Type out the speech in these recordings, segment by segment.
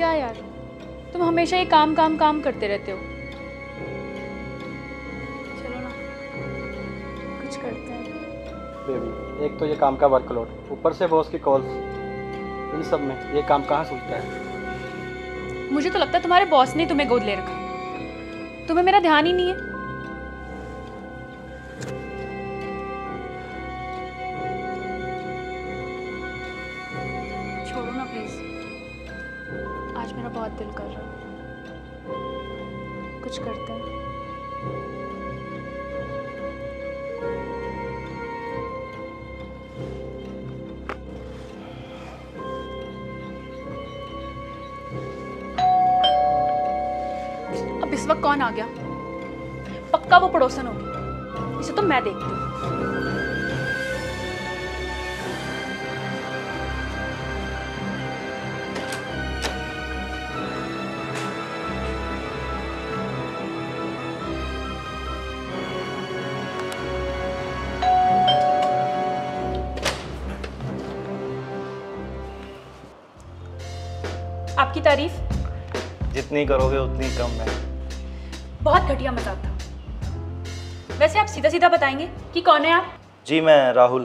क्या यार? तुम हमेशा ये काम काम काम करते रहते हो। चलो ना कुछ करते हैं। बेबी एक तो ये काम का वर्कलोड ऊपर से बॉस की कॉल्स इन सब में ये काम कहाँ सुनता है? मुझे तो लगता है तुम्हारे बॉस ने तुम्हें गोद ले रखा। तुम्हें मेरा ध्यान ही नहीं है। वो पड़ोसन होगी। इसे तो मैं देखती हूँ। आपकी तारीफ़? जितनी करोगे उतनी कम है। बहुत घटिया मज़ाक था। वैसे आप सीधा सीधा बताएँगे कि कौन है आप? जी मैं राहुल।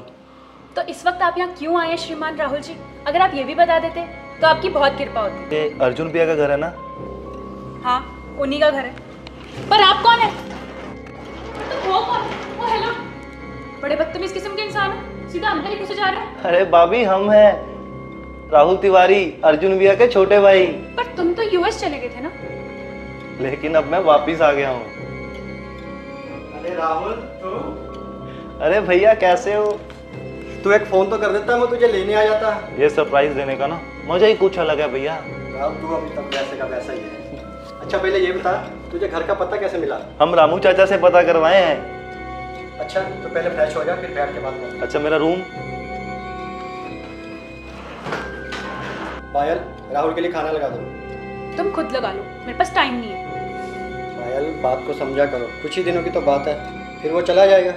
तो इस वक्त आप यहाँ क्यों आए हैं श्रीमान राहुल जी? अगर आप ये भी बता देते तो आपकी बहुत कृपा होती। ये अर्जुन भैया का घर है ना? हाँ उन्हीं का घर है। पर आप कौन है? तो वो कौन? वो हेलो बड़े बदतमीज किस्म के इंसान हो। सीधा अंदर ही घुसे जा रहे हो। अरे भाभी हम हैं। राहुल तिवारी अर्जुन भैया के छोटे भाई। पर तुम तो यूएस चले गए थे ना? लेकिन अब मैं वापिस आ गया हूँ। अरे राहुल तू? अरे भैया कैसे हो? तू एक फ़ोन तो कर देता मैं तुझे लेने आ जाता। ये सरप्राइज़ देने का ना? मज़ा ही कुछ अलग है भैया। तू अभी तक वैसे का वैसा ही है। अच्छा पहले ये बता तुझे घर का पता कैसे मिला? हम रामू चाचा से पता करवाए हैं। अच्छा तो पहले फ्रेश हो जा फिर बैठ के बात कर। अच्छा मेरा रूम पायल राहुल के लिए खाना लगा दो। तुम खुद लगा लो मेरे पास टाइम नहीं है। पायल बात को समझा करो। कुछ ही दिनों की तो बात है, फिर वो चला जाएगा।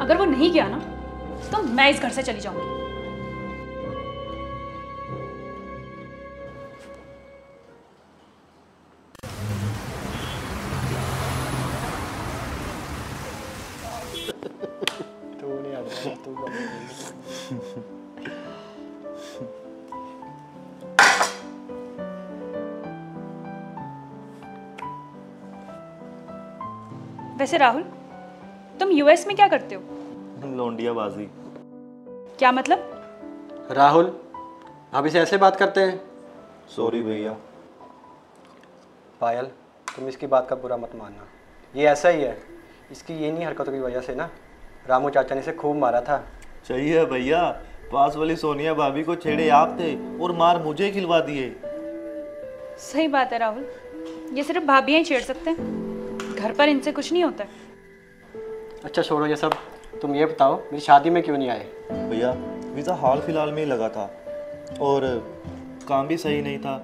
अगर वो नहीं गया ना तो मैं इस घर से चली जाऊँगी। वैसे राहुल तुम यूएस में क्या करते हो? लोंडिया बाजी क्या मतलब? राहुल आप इसे ऐसे बात करते हैं? सॉरी भैया। पायल तुम इसकी बात का बुरा मत मानना। ये ऐसा ही है। इसकी ये नहीं हरकतों की वजह से ना रामू चाचा ने इसे खूब मारा था। चाहिए भैया। पास वाली सोनिया भाभी को छेड़े आप थे और मार मुझे खिलवा दिए। सही बात है राहुल। ये सिर्फ़ भाभी ही छेड़ सकते हैं। घर पर इनसे कुछ नहीं होता अच्छा छोड़ो ये सब। तुम ये बताओ मेरी शादी में क्यों नहीं आए? भैया वीज़ा हाल फ़िलहाल में ही लगा था और काम भी सही नहीं था।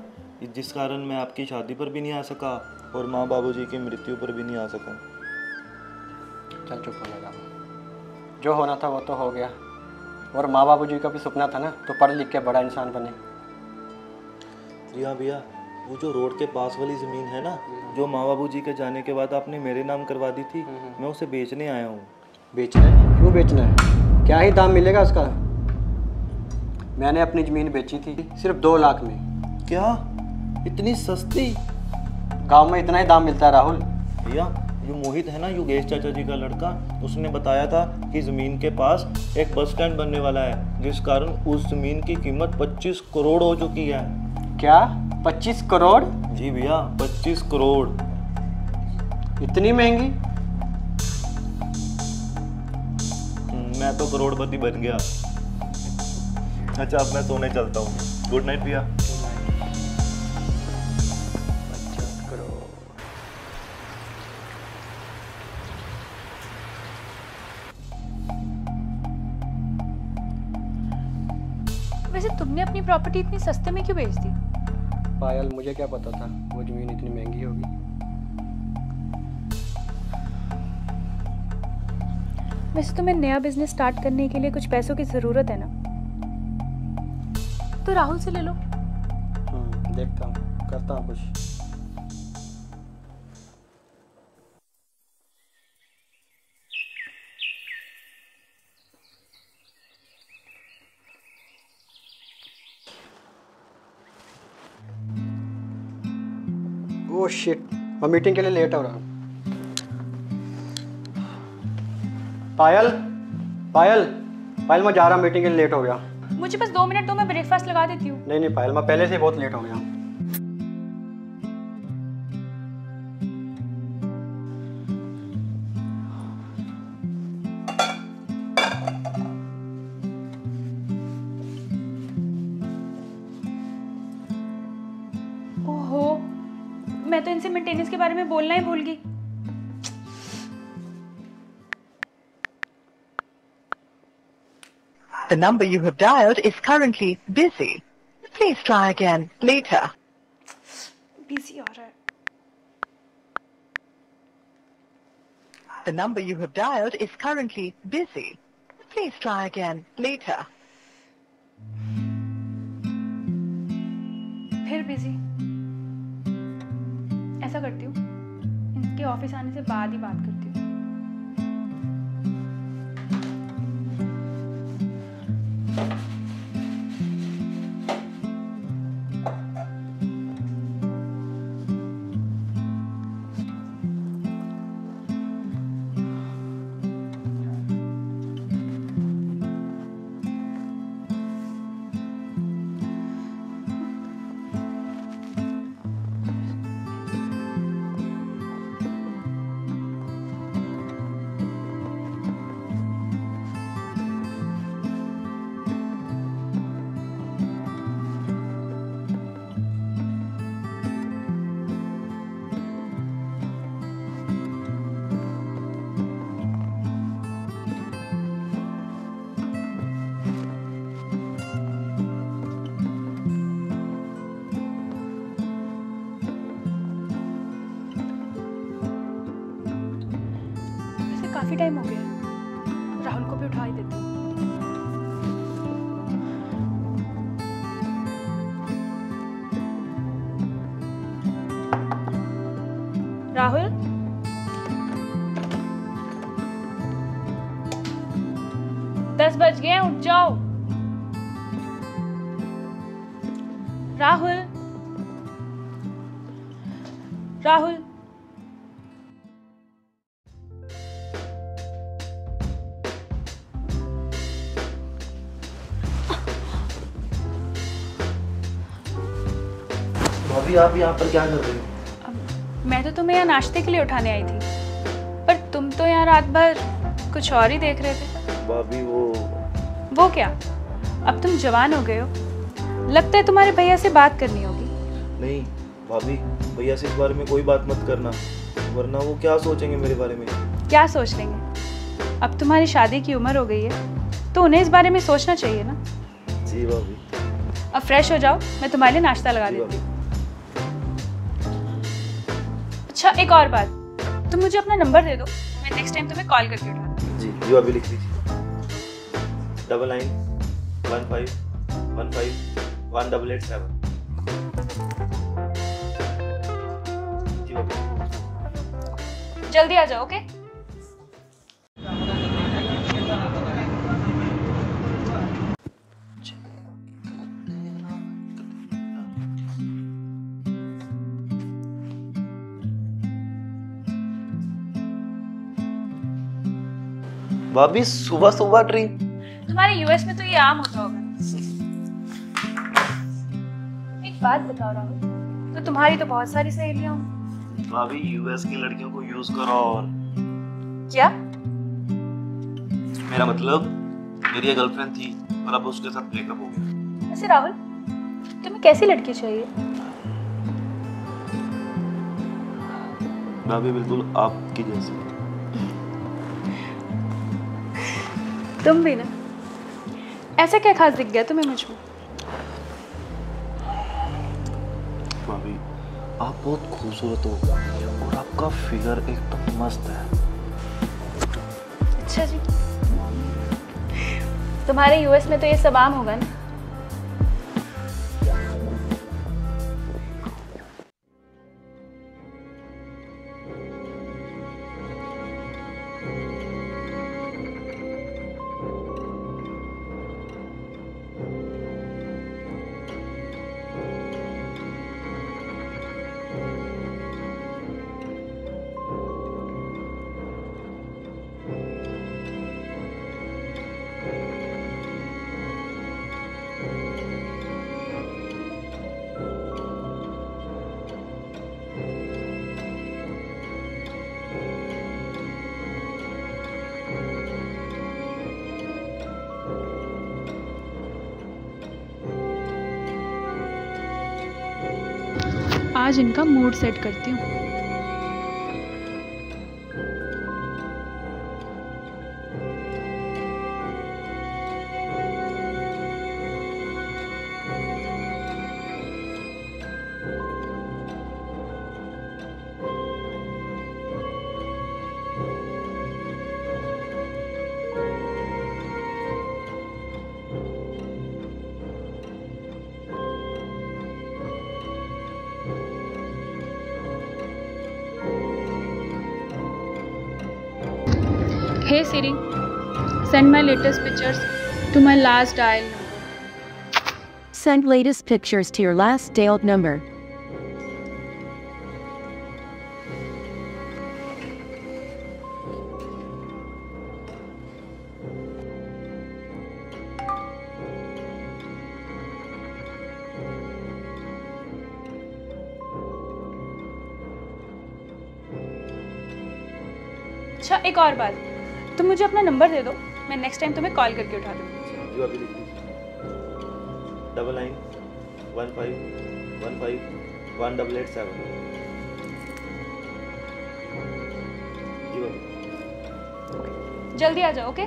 जिस कारण मैं आपकी शादी पर भी नहीं आ सका और माँ बाबू जी की मृत्यु पर भी नहीं आ सका। चल चुप हो लगा जो होना था वो तो हो गया। और माँ बाबू जी का भी सपना था ना तो पढ़ लिख के बड़ा इंसान बने। जी हाँ भैया वो जो रोड के पास वाली ज़मीन है ना जो माँ बाबू जी के जाने के बाद आपने मेरे नाम करवा दी थी मैं उसे बेचने आया हूँ। बेचना है? क्यों बेचना है? क्या ही दाम मिलेगा उसका? मैंने अपनी ज़मीन बेची थी सिर्फ़ दो लाख में। क्या? इतनी सस्ती? गाँव में इतना ही दाम मिलता है राहुल। भैया जो मोहित है ना योगेश चाचा जी का लड़का? उसने बताया था कि ज़मीन के पास एक बस स्टैंड बनने वाला है जिस कारण उस ज़मीन की कीमत 25 करोड़ हो चुकी है। क्या? पच्चीस करोड़? जी भैया 25 करोड़। इतनी महँगी? हम्म, मैं तो करोड़पति बन गया। अच्छा अब मैं सोने चलता हूँ। गुड नाइट भैया। वैसे तुमने अपनी प्रॉपर्टी इतनी सस्ते में क्यों बेच दी? पायल मुझे क्या पता था? वो ज़मीन इतनी महँगी होगी। वैसे तुम्हें नया बिज़नेस स्टार्ट करने के लिए कुछ पैसों की ज़रूरत है ना? तो राहुल से ले लो। हम्म, देखता हूँ। करता हूँ कुछ। शिट मैं मीटिंग के लिए लेट हो रहा हूँ। पायल? पायल? पायल मैं जा रहा हूँ मीटिंग के लिए लेट हो गया। मुझे बस दो मिनट दो मैं ब्रेकफास्ट लगा देती हूँ। नहीं नहीं पायल मैं पहले से बहुत लेट हो गया। ओहो बोलना ही भूल गई The number you have dialed is currently busy. Please try again later. Busy हो रहा है The number you have dialed is currently busy. Please try again later. फिर बिज़ी ऐसा करती हूँ ऑफ़िस आने से बाद ही बात करती आप यहाँ पर क्या कर रहे हो? मैं तो तुम्हें यहाँ नाश्ते के लिए उठाने आई थी। पर तुम तो यहाँ रात भर कुछ और ही देख रहे थे। भाभी वो वो क्या? अब तुम जवान हो गए हो। लगता है तुम्हारे भैया से बात करनी होगी। नहीं भाभी भैया से इस बारे में कोई बात मत करना। वरना वो क्या सोचेंगे मेरे बारे में? क्या सोच लेंगे? अब तुम्हारी शादी की उम्र हो गई है तो उन्हें इस बारे में सोचना चाहिए ना। जी भाभी। अब फ्रेश हो जाओ मैं तुम्हारे लिए नाश्ता लगा देती हूँ। अच्छा एक और बात। तुम मुझे अपना नंबर दे दो मैं नेक्स्ट टाइम तुम्हें कॉल करके उठा जी यू अभी लिख लीजिए double nine one five one five one double eight seven जल्दी आ जाओ ओके भाभी सुबह सुबह ड्रिंक तुम्हारे यूएस में तो ये आम होता होगा। एक बात बताओ राहुल तो तुम्हारी तो बहुत सारी सहेलियाँ होंगी भाभी यूएस की लड़कियों को यूज़ करो और क्या? मेरा मतलब मेरी एक गर्लफ्रेंड थी और अब उसके साथ ब्रेकअप हो गया। वैसे राहुल तुम्हें कैसी लड़की चाहिए? भाभी बिल्कुल आपकी जैसी। तुम भी ना। ऐसा क्या खास दिख गया तुम्हें मुझमें? भाभी आप बहुत खूबसूरत हो और आपका फिगर एकदम तो मस्त है। अच्छा जी। तुम्हारे यूएस में तो ये सब आम होगा ना। आज इनका मूड सेट करती हूँ। Send my latest pictures to my last dial number. Send latest pictures to your last dialed number. अच्छा एक और बात तुम मुझे अपना नंबर दे दो मैं नेक्स्ट टाइम तुम्हें कॉल करके उठा दूँगी। जी अभी लिख दीजिए। Double nine one five one five one double eight seven जी जल्दी आ जाओ ओके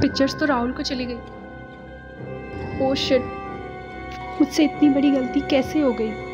पिक्चर्स तो राहुल को चली गई। ओ शिट मुझसे इतनी बड़ी गलती कैसे हो गई?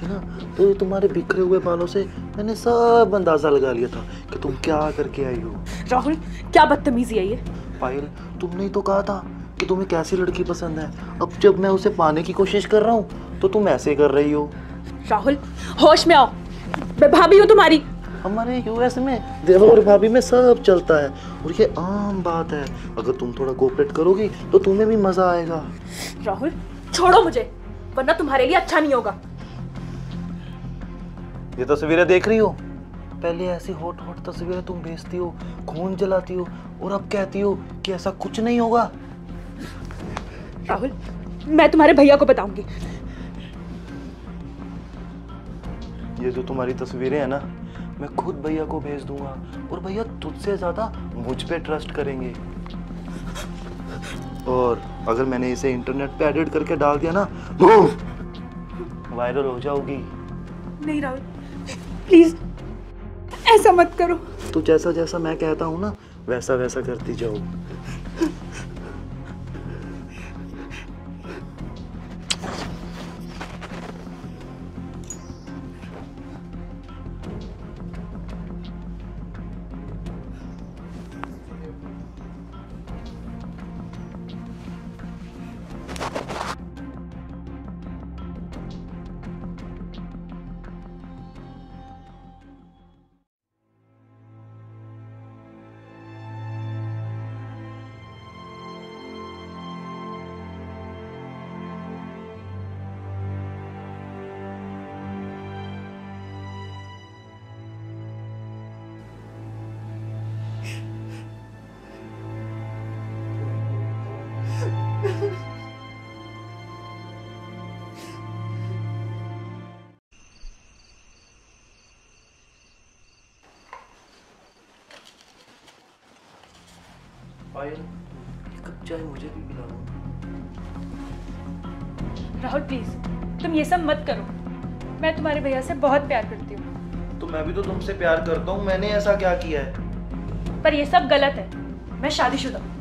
थी ना तो ये तुम्हारे बिखरे हुए बालों से मैंने सब अंदाज़ा लगा लिया था कि तुम क्या करके आई हो। राहुल क्या बदतमीजी है ये? पायल तुमने ही तो कहा था कि तुम्हें कैसी लड़की पसंद है। अब जब मैं उसे पाने की कोशिश कर रहा हूँ तो तुम ऐसे कर रही हो। राहुल होश में आओ। मैं भाभी हूँ तुम्हारी। हमारे यूएस में देवर और भाभी में सब चलता है। और ये आम बात है। अगर तुम थोड़ा कोऑपरेट करोगी तो तुम्हें भी मज़ा आएगा। राहुल छोड़ो मुझे वरना तुम्हारे लिए अच्छा नहीं होगा। ये तस्वीरें देख रही हो। पहले ऐसी हॉट हॉट तस्वीरें तुम भेजती हो खून जलाती हो और अब कहती हो कि ऐसा कुछ नहीं होगा। राहुल मैं तुम्हारे भैया को बताऊँगी। ये जो तुम्हारी तस्वीरें हैं ना मैं खुद भैया को भेज दूँगा और भैया तुझसे ज़्यादा मुझ पे ट्रस्ट करेंगे। और अगर मैंने इसे इंटरनेट पे एडिट करके डाल दिया ना तो वायरल हो जाओगी। नहीं राहुल प्लीज़, ऐसा मत करो। तू जैसा जैसा मैं कहता हूँ ना, वैसा वैसा करती जाओ। कप चाय मुझे भी पिला दो राहुल प्लीज़ तुम ये सब मत करो। मैं तुम्हारे भैया से बहुत प्यार करती हूँ। तो मैं भी तो तुमसे प्यार करता हूँ मैंने ऐसा क्या किया है? पर ये सब गलत है। मैं शादीशुदा हूँ।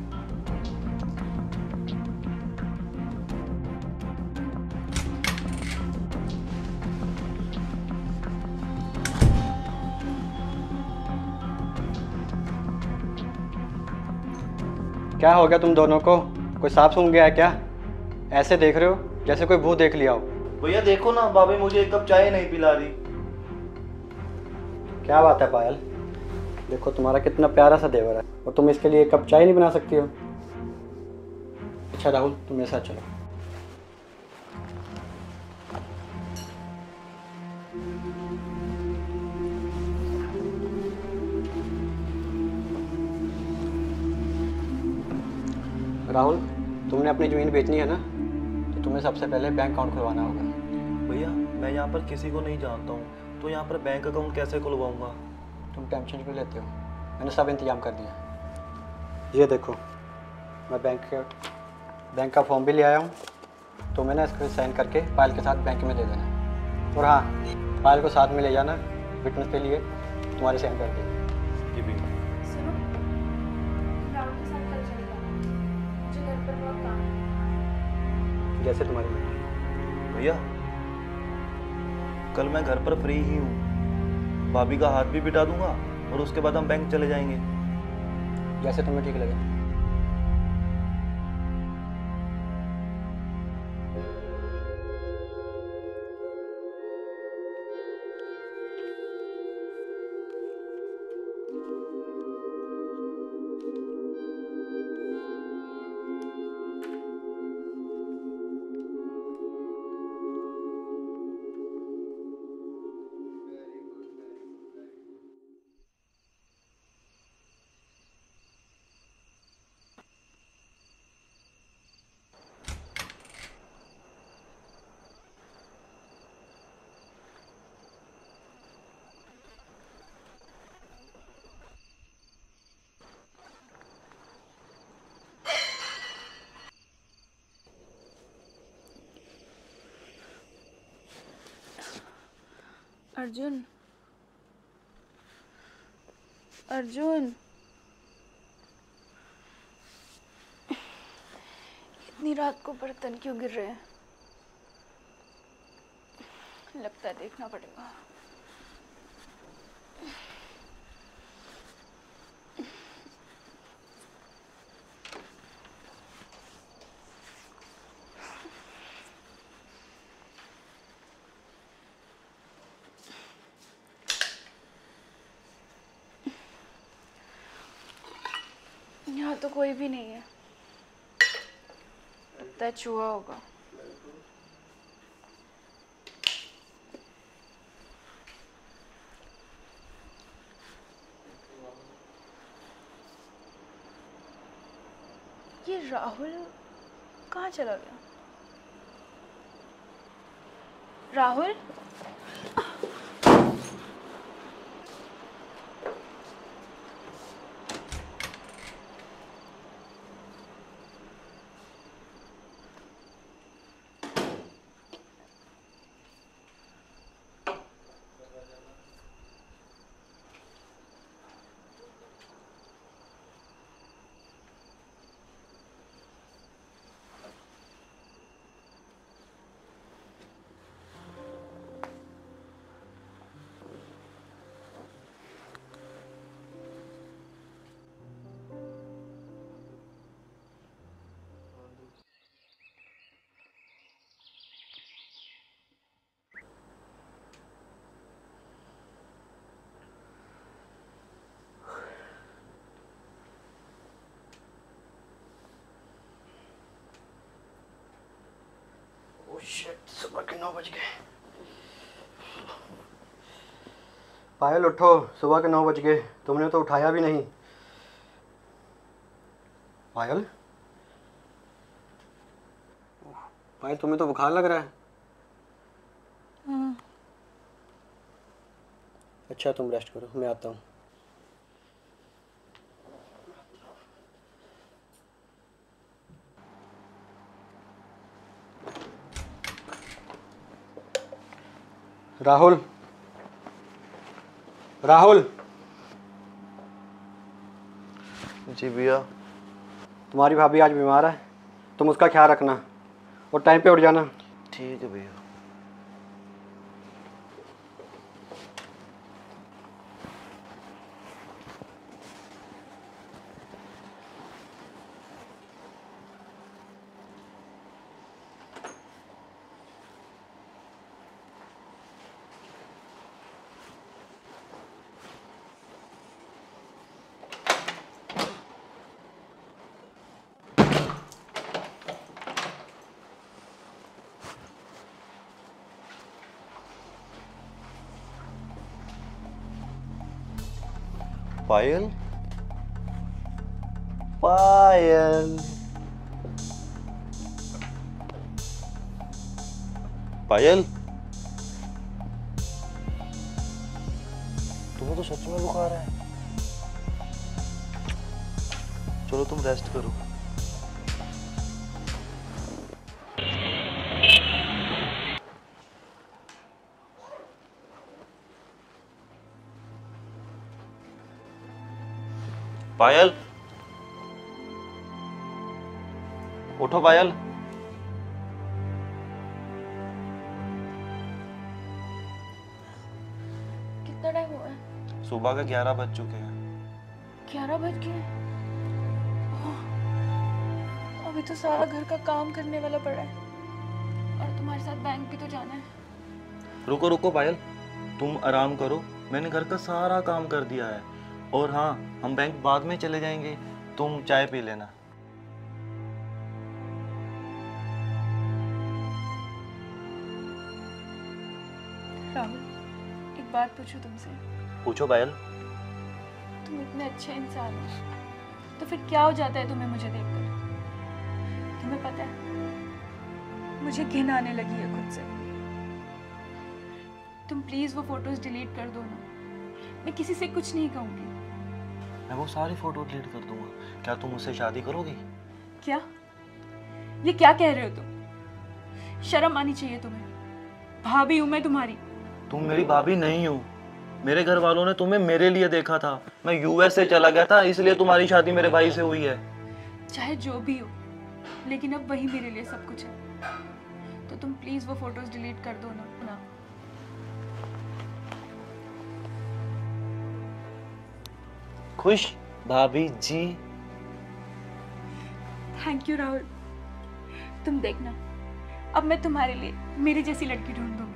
क्या हो गया तुम दोनों को? कोई सांप सूंघ गया है क्या? ऐसे देख रहे हो जैसे कोई भूत देख लिया हो। भैया देखो ना भाभी मुझे एक कप चाय नहीं पिला रही। क्या बात है पायल? देखो तुम्हारा कितना प्यारा सा देवर है। और तुम इसके लिए एक कप चाय नहीं बना सकती हो। अच्छा राहुल तुम मेरे साथ चलो। राहुल तुमने अपनी ज़मीन बेचनी है ना? तो तुम्हें सबसे पहले बैंक अकाउंट खुलवाना होगा। भैया मैं यहाँ पर किसी को नहीं जानता हूँ तो यहाँ पर बैंक अकाउंट कैसे खुलवाऊँगा? तुम टेंशन क्यों लेते हो। मैंने सब इंतज़ाम कर दिया। ये देखो मैं बैंक के बैंक का फॉर्म भी ले आया हूँ तो मैंने इसको साइन करके पायल के साथ बैंक में दे देना। और हाँ पायल को साथ में ले जाना फिटनेस के लिए तुम्हारी साइन कर देगी जैसे तुम्हारी मर्ज़ी। भैया कल मैं घर पर फ्री ही हूँ। भाभी का हाथ भी बिटा दूँगा और उसके बाद हम बैंक चले जाएँगे। जैसे तुम्हें ठीक लगे। अर्जुन। अर्जुन। इतनी रात को बर्तन क्यों गिर रहे हैं? लगता है देखना पड़ेगा यहाँ कोई भी नहीं है। है चूहा होगा। ये राहुल कहाँ चला गया? राहुल? सुबह के नौ बज गए। पायल उठो सुबह के नौ बज गए। तुमने तो उठाया भी नहीं। पायल? पायल तुम्हें तो बुखार लग रहा है। अच्छा तुम रेस्ट करो मैं आता हूँ। राहुल। राहुल। जी भैया। तुम्हारी भाभी आज बीमार है तुम उसका ख्याल रखना और टाइम पे उठ जाना। ठीक है भैया। पायल पायल पायल उठो पायल कितना टाइम हुआ है? सुबह के ग्यारह बज चुके हैं। ग्यारह बज गए अभी तो सारा घर का काम करने वाला पड़ा है। और तुम्हारे साथ बैंक भी तो जाना है। रुको रुको पायल तुम आराम करो। मैंने घर का सारा काम कर दिया है। और हाँ हम बैंक बाद में चले जाएँगे। तुम चाय पी लेना। राहुल एक बात पूछूँ तुमसे? पूछो पायल तुम इतने अच्छे इंसान हो तो फिर क्या हो जाता है तुम्हें मुझे देखकर? तुम्हें पता है मुझे घिन आने लगी है खुद से। तुम प्लीज़ वो फ़ोटोज़ डिलीट कर दो ना। मैं किसी से कुछ नहीं कहूँगी। मैं वो सारी फ़ोटो डिलीट कर दूँगा। क्या तुम मुझसे शादी करोगी? क्या? ये क्या कह रहे हो तुम? शर्म आनी चाहिए तुम्हें। भाभी हूँ मैं तुम्हारी। तुम मेरी भाभी नहीं हो। मेरे घर वालों ने तुम्हें मेरे लिए देखा था। मैं यूएस से चला गया था इसलिए तुम्हारी शादी मेरे भाई से हुई है। चाहे जो भी हो लेकिन अब वही मेरे लिए सब कुछ है। तो तुम प्लीज़ वो फ़ोटोज़ डिलीट कर दो ना ना। खुश भाभी जी। Thank you Rahul. तुम देखना अब मैं तुम्हारे लिए मेरी जैसी लड़की ढूंढ दूँगी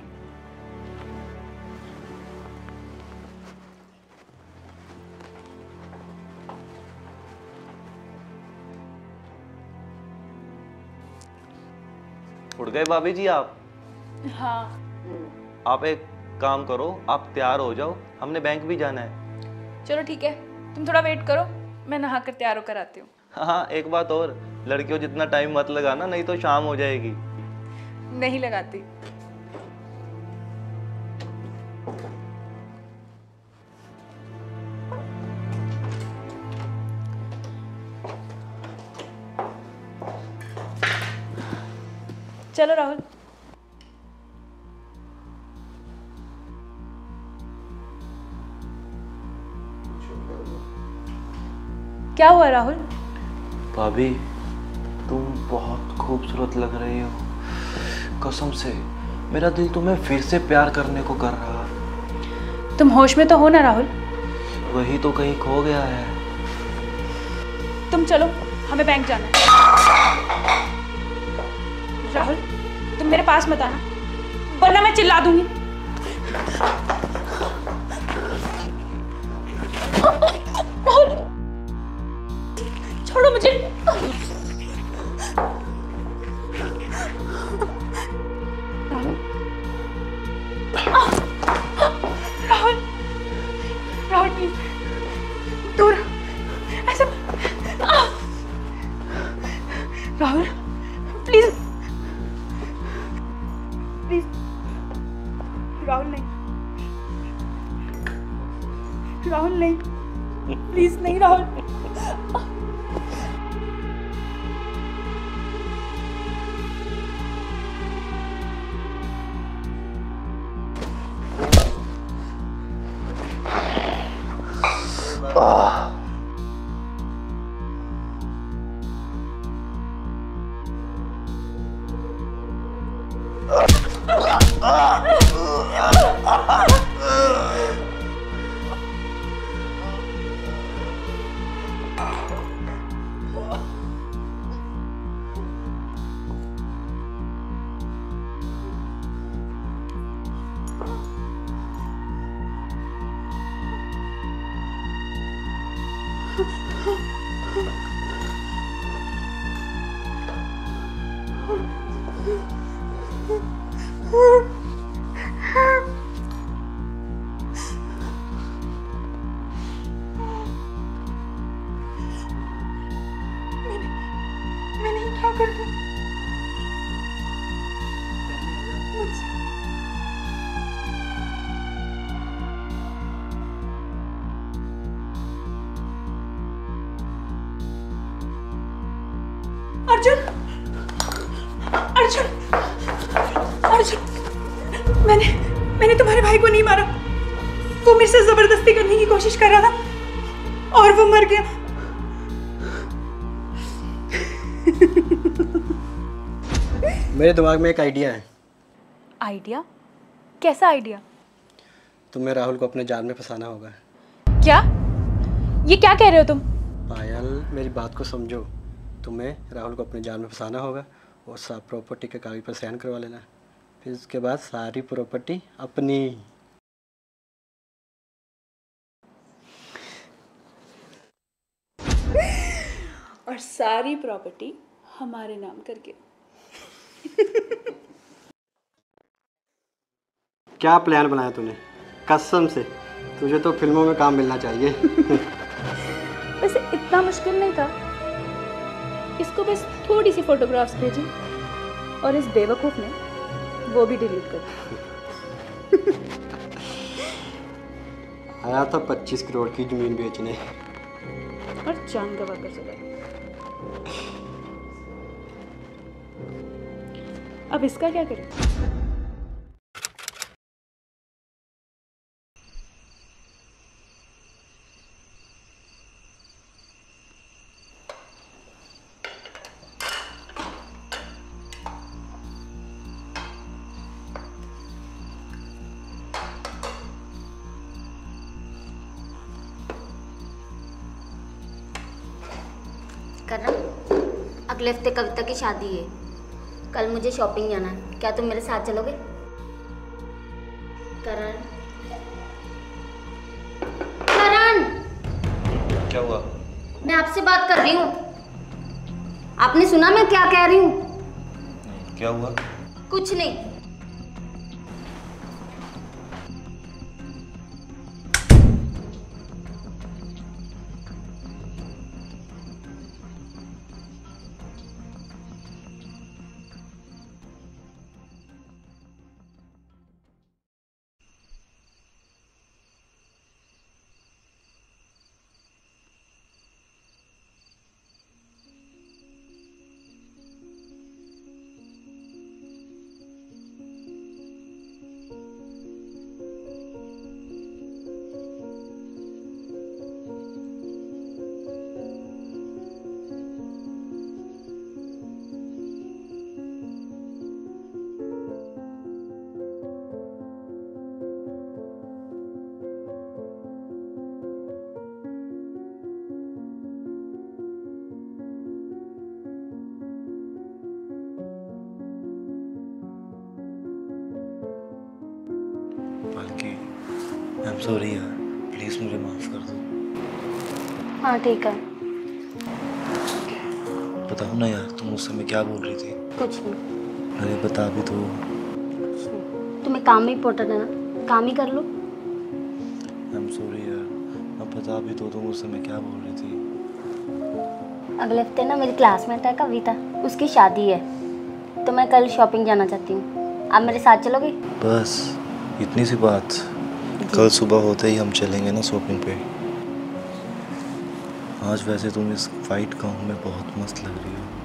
गए भाभी जी आप? हाँ। आप एक काम करो आप तैयार हो जाओ हमने बैंक भी जाना है। चलो ठीक है तुम थोड़ा वेट करो मैं नहा कर तैयार होकर आती हूँ। हाँ एक बात और लड़कियों जितना टाइम मत लगाना नहीं तो शाम हो जाएगी। नहीं लगाती। चलो राहुल। क्या हुआ राहुल? भाभी तुम बहुत खूबसूरत लग रही हो। कसम से मेरा दिल तुम्हें फिर से प्यार करने को कर रहा तुम होश में तो हो ना राहुल? वही तो कहीं खो गया है। तुम चलो हमें बैंक जाना है। राहुल तुम मेरे पास मत आना वरना मैं चिल्ला दूँगी। दिमाग में एक आइडिया है। आइडिया कैसा आइडिया तुम्हें राहुल को अपने जाल में फंसाना होगा। क्या? ये क्या कह रहे हो तुम? पायल मेरी बात को समझो। तुम्हें राहुल को अपने जाल में फंसाना होगा और सब प्रॉपर्टी के कागज़ पर साइन करवा लेना। फिर उसके बाद सारी प्रॉपर्टी अपनी। और सारी प्रॉपर्टी हमारे नाम करके। क्या प्लान बनाया तूने? कसम से। तुझे तो फ़िल्मों में काम मिलना चाहिए। वैसे इतना मुश्किल नहीं था। इसको बस थोड़ी सी फोटोग्राफ्स भेजी। और इस बेवकूफ़ ने वो भी डिलीट कर आया था पच्चीस करोड़ की ज़मीन बेचने। और जान गवा कर चला। अब इसका क्या करें? अगले हफ़्ते कविता की शादी है। कल मुझे शॉपिंग जाना है। क्या तुम मेरे साथ चलोगे? करण। करण! क्या हुआ? मैं आपसे बात कर रही हूँ। आपने सुना मैं क्या कह रही हूँ? क्या हुआ? कुछ नहीं। सॉरी यार प्लीज़ मुझे माफ़ कर दो। हाँ ठीक है। बताओ ना यार तुम उस समय क्या बोल रही थी? कुछ नहीं। अरे बता भी तो तुम्हें काम ही इंपॉर्टेंट है ना? काम ही कर लो। आई एम सॉरी यार। अब बता भी तो तुम उस समय क्या बोल रही थी? अगले हफ़्ते ना मेरी क्लासमेट है कविता। उसकी शादी है। तो मैं कल शॉपिंग जाना चाहती हूँ। आप मेरे साथ चलोगे? बस इतनी सी बात। कल सुबह होते ही हम चलेंगे ना शॉपिंग पे। आज वैसे तुम इस वाइट गाउन में बहुत मस्त लग रही हो।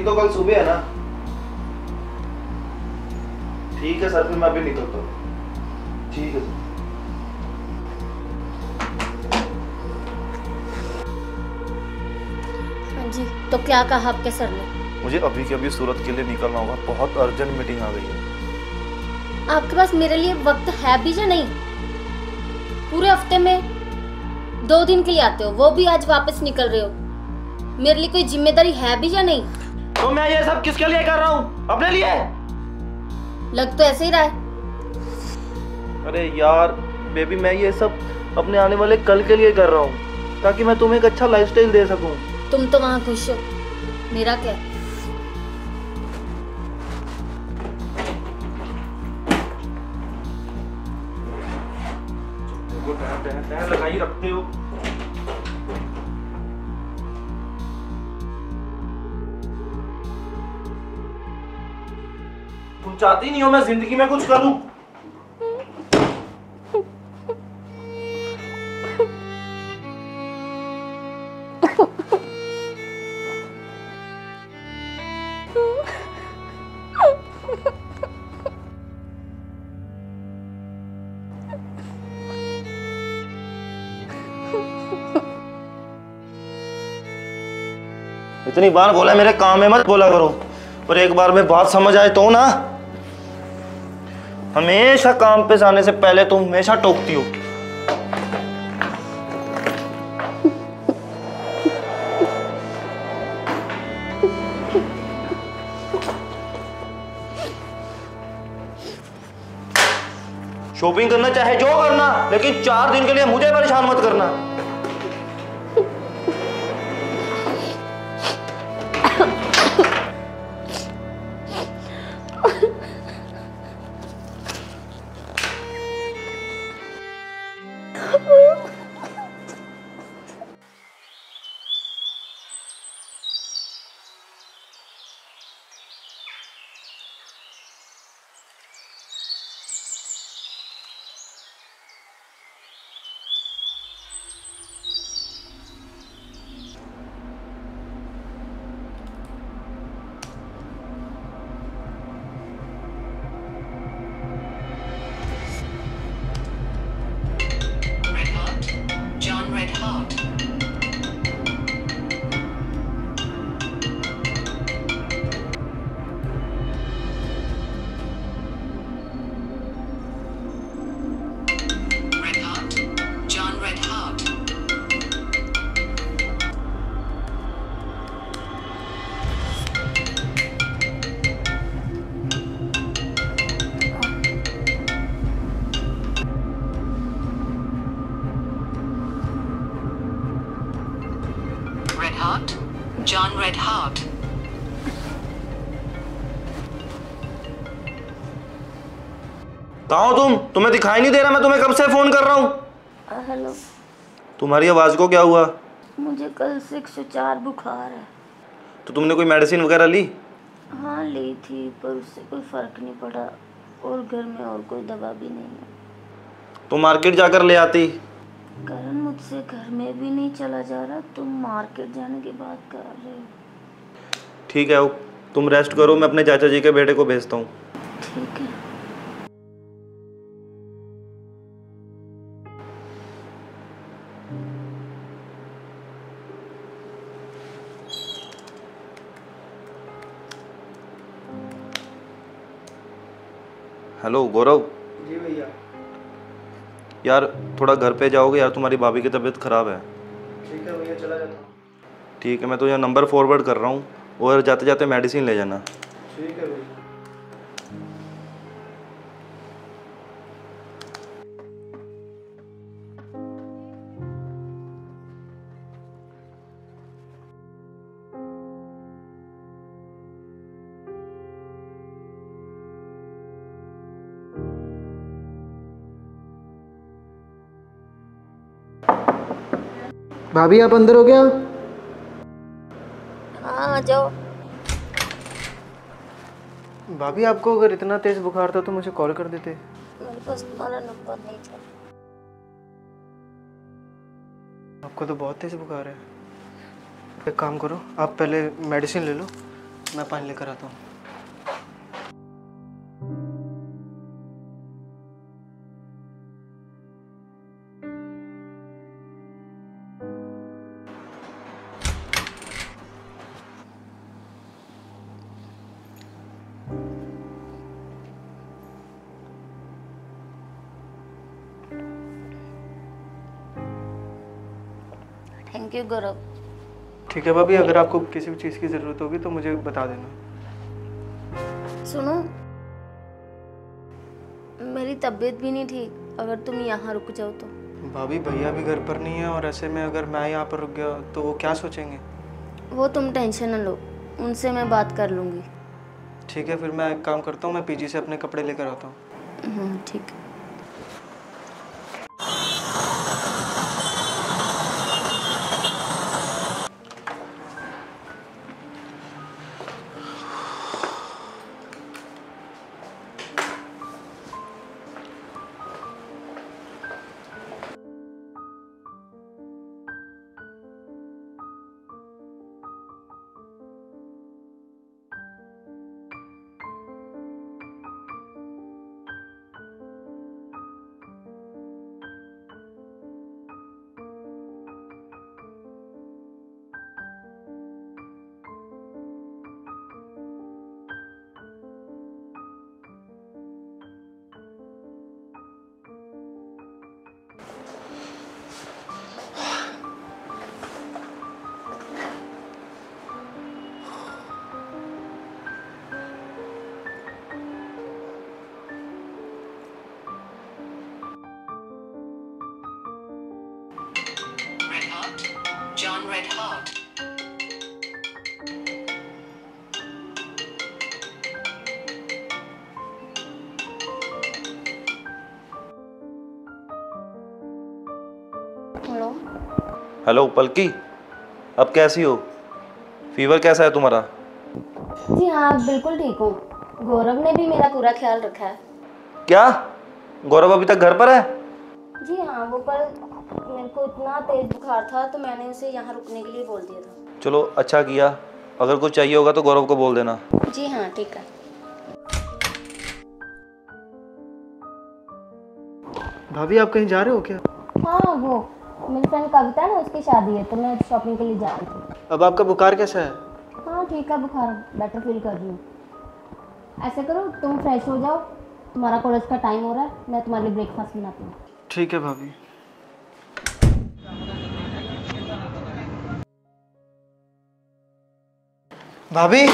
मीटिंग तो कल सुबह है ना। ठीक है सर फिर मैं अभी निकलता हूँ। ठीक है सर। हाँ जी तो क्या कहा आपके सर ने? मुझे अभी के अभी सूरत के लिए निकलना होगा। बहुत अर्जेंट मीटिंग आ गई है। आपके पास मेरे लिए वक्त है भी या नहीं? पूरे हफ़्ते में दो दिन के लिए आते हो वो भी आज वापस निकल रहे हो। मेरे लिए कोई ज़िम्मेदारी है भी या नहीं? तो मैं ये सब किसके लिए कर रहा हूँ? अपने लिए? लग तो ऐसे ही रहा है। अरे यार बेबी मैं ये सब अपने आने वाले कल के लिए कर रहा हूँ ताकि मैं तुम्हें एक अच्छा लाइफस्टाइल दे सकूँ। तुम तो वहाँ खुश हो। मेरा क्या चाहती नहीं हो मैं ज़िंदगी में कुछ करूँ? इतनी बार बोला मेरे काम में मत बोला करो। पर एक बार में बात समझ आए तो ना। हमेशा काम पे जाने से पहले तुम हमेशा टोकती हो। शॉपिंग करना चाहे जो करना, लेकिन चार दिन के लिए मुझे परेशान मत करना। कहाँ हो तुम तुम्हें दिखाई नहीं दे रहा मैं तुम्हें कब से फ़ोन कर रहा हूँ? हेलो। तुम्हारी आवाज़ को क्या हुआ? मुझे कल से एक सौ चार बुखार है। तो तुमने कोई मेडिसिन वगैरह ली? हाँ ली थी पर उससे कोई फ़र्क नहीं पड़ा और घर में और कोई दवा भी नहीं है। तो मार्केट जाकर ले आती। करण मुझसे घर में भी नहीं चला जा रहा तुम मार्केट जाने की बात कर रहे हो। ठीक है तुम रेस्ट करो मैं अपने चाचा जी के बेटे को भेजता हूँ। ठीक है। हेलो गौरव जी भैया। यार थोड़ा घर पे जाओगे यार तुम्हारी भाभी की तबीयत ख़राब है। ठीक है भैया चला जाता हूँ। ठीक है मैं तो यहाँ नंबर फॉरवर्ड कर रहा हूँ। और जाते जाते मेडिसिन ले जाना। ठीक है भाभी आप अंदर हो क्या हाँ आ जाओ। भाभी आपको अगर इतना तेज बुखार था तो मुझे कॉल कर देते। मेरे पास तुम्हारा नंबर नहीं था। आपको तो बहुत तेज़ बुखार है। एक काम करो आप पहले मेडिसिन ले लो मैं पानी लेकर आता हूँ। गौरव ठीक है भाभी अगर आपको किसी भी चीज़ की ज़रूरत होगी तो मुझे बता देना। सुनो मेरी तबीयत भी नहीं ठीक। अगर तुम यहाँ रुक जाओ तो। भाभी भैया भी घर पर नहीं है और ऐसे में अगर मैं यहाँ पर रुक गया तो वो क्या सोचेंगे? वो तुम टेंशन न लो उनसे मैं बात कर लूँगी। ठीक है फिर मैं एक काम करता हूँ मैं पीजी से अपने कपड़े लेकर आता हूँ। हम्म, ठीक। है हेलो पलकी। अब कैसी हो? फीवर कैसा है तुम्हारा? जी हाँ बिल्कुल ठीक हूँ। गौरव ने भी मेरा पूरा ख्याल रखा है। क्या? गौरव अभी तक घर पर है? जी हाँ वो कल मेरे को इतना तेज बुखार था तो मैंने उसे यहाँ रुकने के लिए बोल दिया था। चलो अच्छा किया। अगर कुछ चाहिए होगा तो गौरव को बोल देना। जी हाँ ठीक है। भाभी आप कहीं जा रहे हो क्या? हाँ वो मेरी फ्रेंड कविता ना उसकी शादी है तो मैं शॉपिंग के लिए जा रही थी। अब आपका बुखार कैसा है? हाँ ठीक है बुखार बेटर फील कर रही हूँ। ऐसे करो तुम फ्रेश हो जाओ तुम्हारा कॉलेज का टाइम हो रहा है मैं तुम्हारे लिए ब्रेकफास्ट बनाती हूँ। ठीक है भाभी। भाभी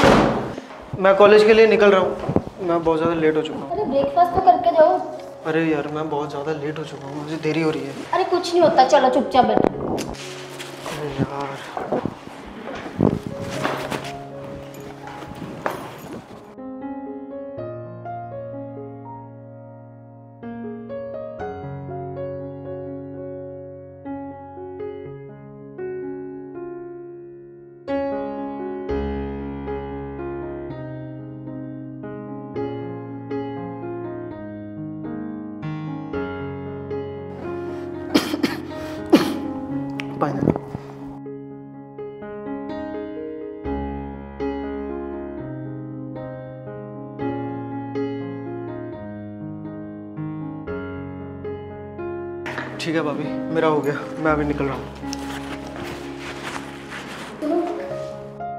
मैं कॉलेज के लिए निकल रहा हूँ। मैं बहुत ज़्यादा लेट हो चुका हूँ। अरे ब्रेकफास्ट तो करके जाओ। अरे यार मैं बहुत ज़्यादा लेट हो चुका हूँ मुझे देरी हो रही है। अरे कुछ नहीं होता चलो चुपचाप बैठो। अरे यार। ठीक है भाभी मेरा हो गया। मैं अभी निकल रहा हूँ।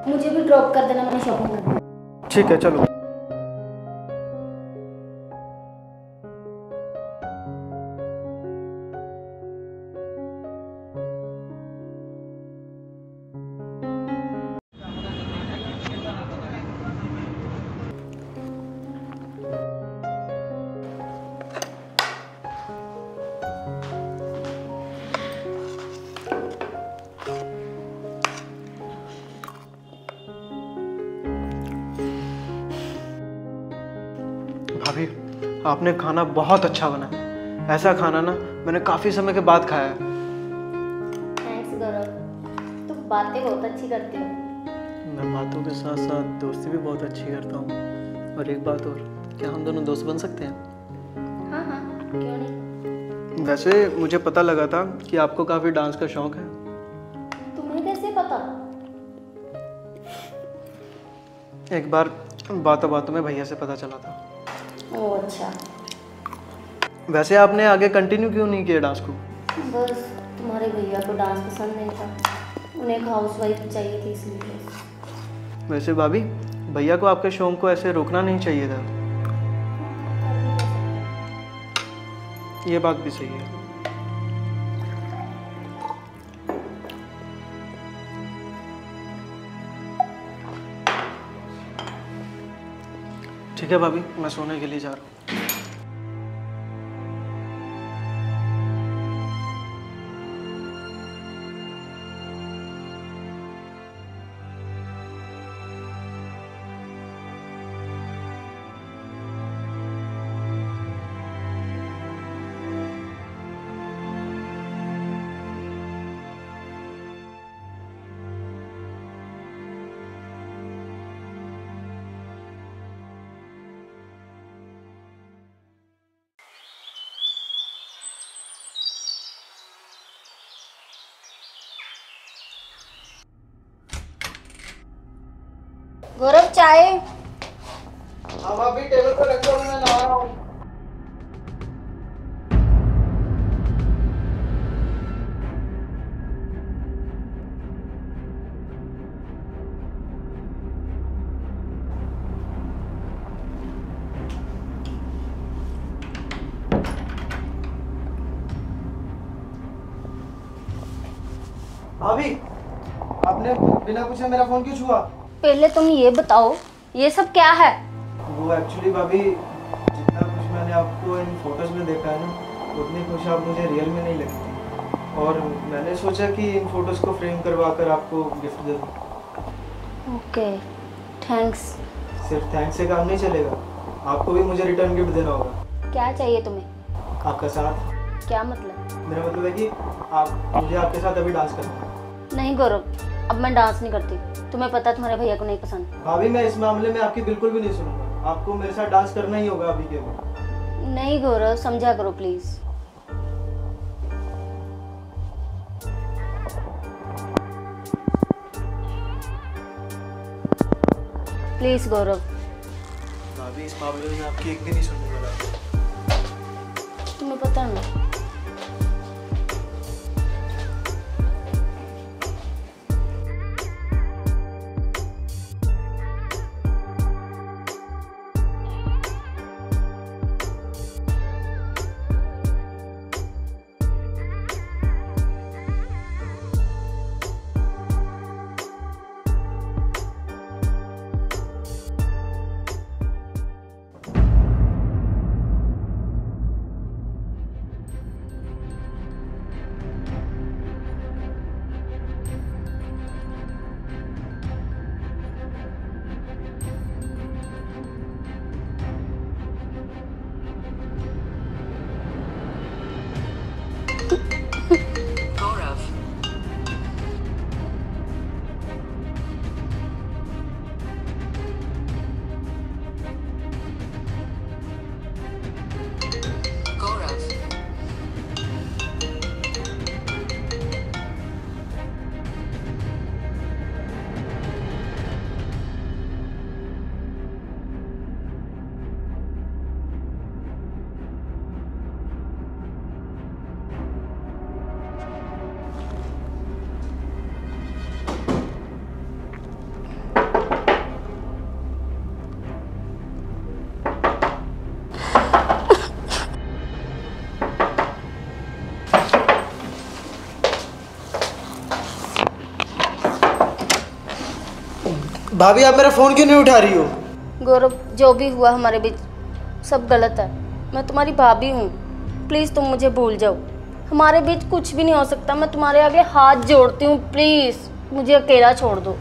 मुझे भी ड्रॉप कर देना मैं शॉपिंग करनी। ठीक है चलो। आपने खाना बहुत अच्छा बनाया। ऐसा खाना ना मैंने काफ़ी समय के बाद खाया। थैंक्स गौरव। तुम बातें बहुत अच्छी करते हो। मैं बातों के साथ साथ दोस्ती भी बहुत अच्छी करता हूँ। और एक बात और क्या हम दोनों दोस्त बन सकते हैं? हाँ हाँ क्यों नहीं? वैसे मुझे पता लगा था कि आपको काफ़ी डांस का शौक है। तुम्हें कैसे पता? एक बार बातों बातों में भैया से पता चला था। ओ अच्छा। वैसे आपने आगे कंटिन्यू क्यों नहीं किया डांस को? बस तुम्हारे भैया को डांस पसंद नहीं था। उन्हें एक हाउस वाइफ चाहिए थी इसलिए। वैसे भाभी भैया को आपके शौक को ऐसे रोकना नहीं चाहिए था। ये बात भी सही है। ठीक है भाभी मैं सोने के लिए जा रहा हूँ। गौरव चाय अभी टेबल पर रख मैं ला रहा हूँ। भाभी, आपने बिना पूछे मेरा फ़ोन क्यों छुआ? पहले तुम ये बताओ ये सब क्या है? वो एक्चुअली भाभी जितना कुछ मैंने आपको इन फ़ोटोज़ में देखा है ना उतनी खुश आप मुझे रियल में नहीं लगती। और मैंने सोचा कि इन फ़ोटोज़ को फ्रेम करवा कर आपको गिफ्ट दे दूँ। ओके थैंक्स सिर्फ़ थैंक्स से काम नहीं चलेगा आपको भी मुझे रिटर्न गिफ्ट देना होगा। क्या चाहिए तुम्हें? आपका साथ। क्या मतलब? मेरा मतलब है कि आप मुझे आपके साथ अभी डांस करना नहीं गौरव अब मैं डांस नहीं करती। तुम्हें पता तुम्हारे भैया को नहीं पसंद? भाभी मैं इस मामले में आपकी बिल्कुल भी नहीं सुनूँगा। आपको मेरे साथ डांस करना ही होगा अभी के अभी नहीं गौरव समझा करो प्लीज़ प्लीज़ गौरव. भाभी इस मामले में आपकी एक भी नहीं सुनूँगा। तुम्हें पता है ना? भाभी आप मेरा फ़ोन क्यों नहीं उठा रही हो? गौरव जो भी हुआ हमारे बीच सब गलत है। मैं तुम्हारी भाभी हूँ। प्लीज़ तुम मुझे भूल जाओ। हमारे बीच कुछ भी नहीं हो सकता। मैं तुम्हारे आगे हाथ जोड़ती हूँ। प्लीज़ मुझे अकेला छोड़ दो।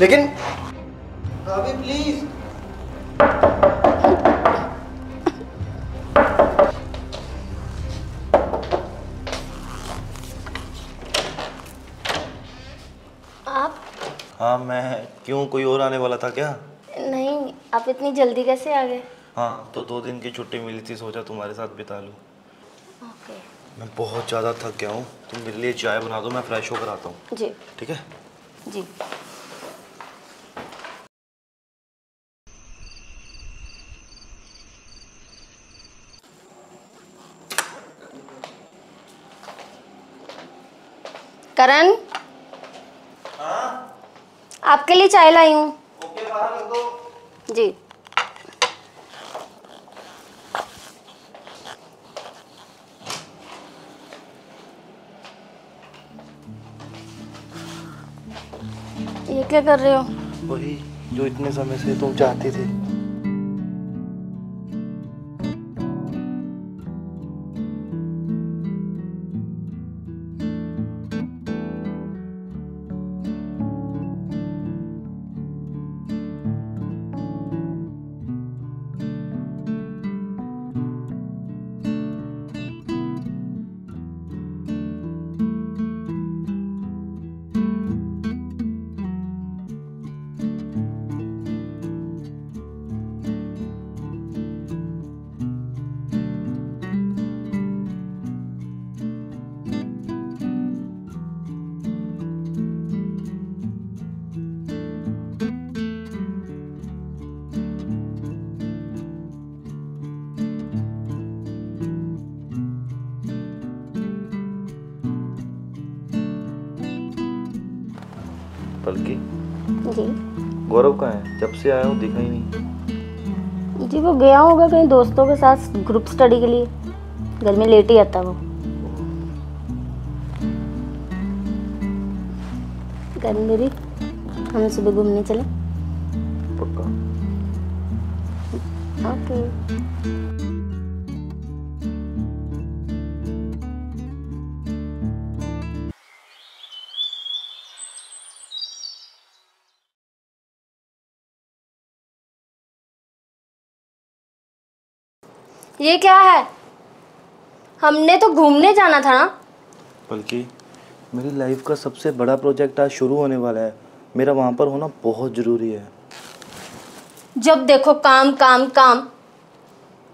लेकिन भाभी प्लीज़। क्यों कोई और आने वाला था क्या? नहीं आप इतनी जल्दी कैसे आ गए? हाँ तो दो दिन की छुट्टी मिली थी सोचा तुम्हारे साथ बिता लूँ। ओके। मैं बहुत ज़्यादा थक गया हूँ। तुम मेरे लिए चाय बना दो मैं फ्रेश होकर आता हूँ। जी। ठीक है? जी। करण? हाँ? आपके लिए चाय लाई हूँ। जी। ये क्या कर रहे हो? वही जो इतने समय से तुम चाहती थी। कहीं दोस्तों के साथ ग्रुप स्टडी के लिए। घर में लेट ही आता वो। घर में भी हम सुबह घूमने चले। ये क्या है? हमने तो घूमने जाना था ना। बल्कि मेरी लाइफ का सबसे बड़ा प्रोजेक्ट आज शुरू होने वाला है। मेरा वहाँ पर होना बहुत ज़रूरी है। जब देखो काम काम काम।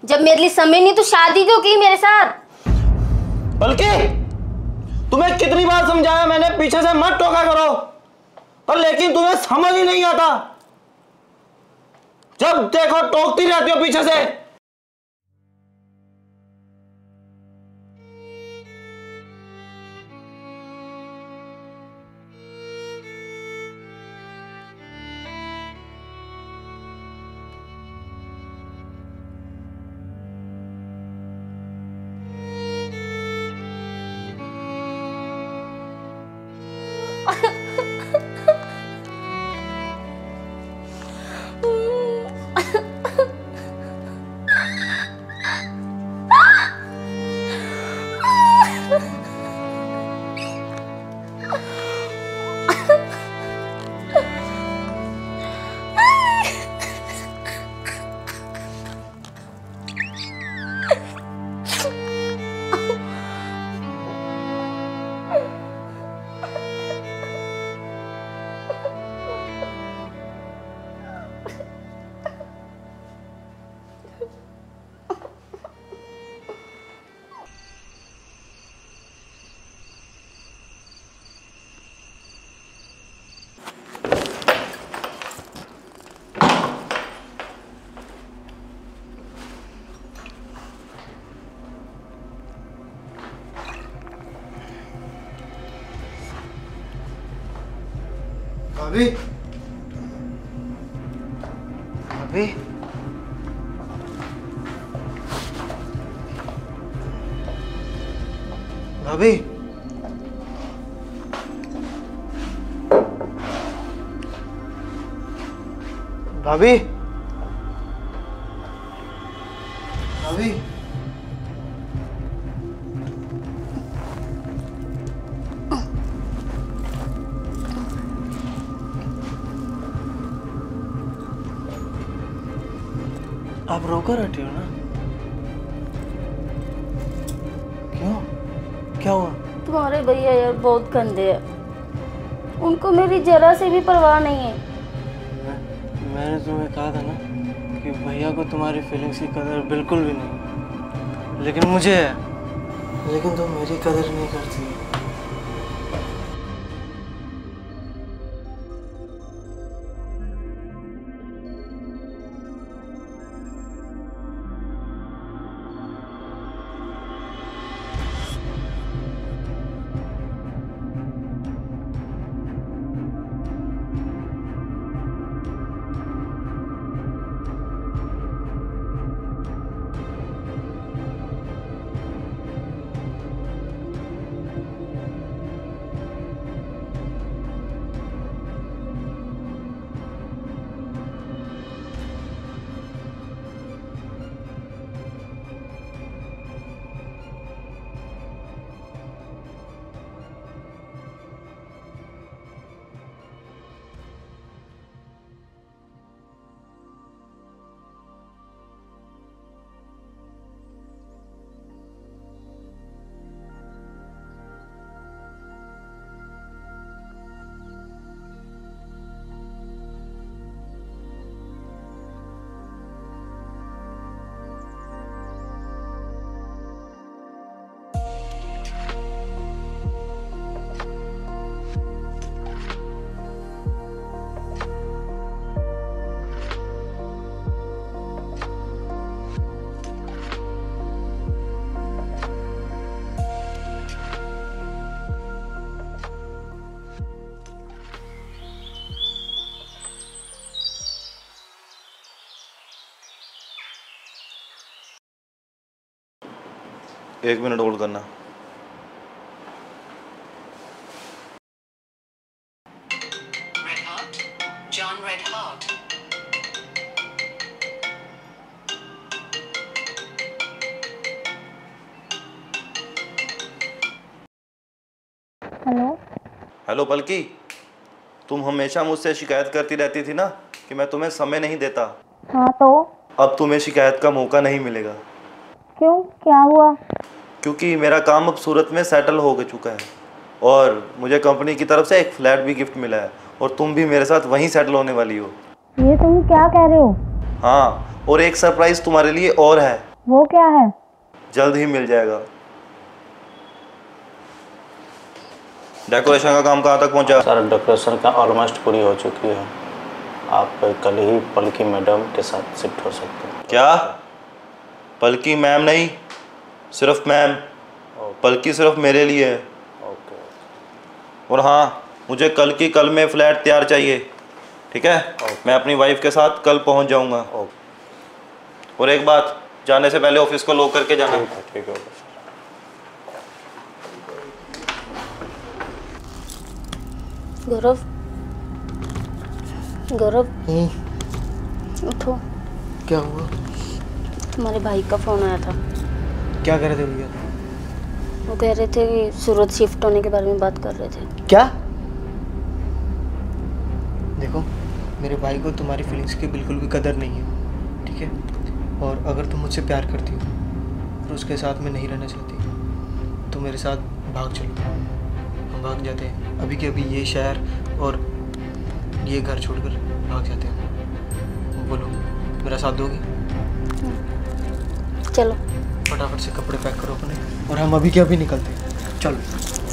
जब मेरे लिए समय नहीं तो शादी क्यों की मेरे साथ? बल्कि तुम्हें कितनी बार समझाया मैंने पीछे से मत टोका करो। पर लेकिन तुम्हें समझ ही नहीं आता। जब देखो टोकती रहती हो पीछे से भाभी भाभी भाभी भाभी रोकर हटे हो ना? क्यों? क्या हुआ? तुम्हारे भैया यार बहुत गंदे हैं। उनको मेरी जरा से भी परवाह नहीं है। मैं, मैंने तुम्हें कहा था ना कि भैया को तुम्हारी फीलिंग्स की कदर बिल्कुल भी नहीं लेकिन मुझे है। लेकिन तुम मेरी कदर नहीं करती। एक मिनट होल्ड करना. हेलो हेलो पलकी तुम हमेशा मुझसे शिकायत करती रहती थी ना कि मैं तुम्हें समय नहीं देता। हाँ तो? अब तुम्हें शिकायत का मौका नहीं मिलेगा। क्यों? क्या हुआ? क्योंकि मेरा काम अब सूरत में सेटल हो चुका है। और मुझे कंपनी की तरफ़ से एक फ्लैट भी गिफ्ट मिला है और तुम भी मेरे साथ वहीं सेटल होने वाली हो। ये तुम क्या कह रहे हो? हाँ और एक सरप्राइज़ तुम्हारे लिए और है। वो क्या है? जल्द ही मिल जाएगा। डेकोरेशन का काम कहाँ तक पहुँचा? सर डेकोरेशन का ऑलमोस्ट पूरी हो चुकी है। आप कल ही पलकी मैडम के साथ शिफ्ट हो सकते हैं। क्या? पलकी मैम नहीं? सिर्फ़ मैम बल्कि सिर्फ़ मेरे लिए है। ओके और हाँ मुझे कल की कल में फ्लैट तैयार चाहिए ठीक है? मैं अपनी वाइफ के साथ कल पहुँच जाऊँगा। और एक बात जाने से पहले ऑफ़िस को लॉक करके जाना। ठीक है ठीक है गौरव गौरव उठो। क्या हुआ? तुम्हारे भाई का फ़ोन आया था। क्या कर रहे थे भैया? वो कह रहे थे कि सूरत शिफ्ट होने के बारे में बात कर रहे थे। क्या? देखो मेरे भाई को तुम्हारी फीलिंग्स की बिल्कुल भी कदर नहीं है ठीक है? और अगर तुम मुझसे प्यार करती हो और उसके साथ में नहीं रहना चाहती तो मेरे साथ भाग चलो। हम भाग जाते हैं। अभी के अभी ये शहर और ये घर छोड़कर भाग जाते हैं। बोलो मेरा साथ दोगे? चलो। फटाफट से कपड़े पैक करो अपने। और हम अभी के अभी निकलते हैं। चलो।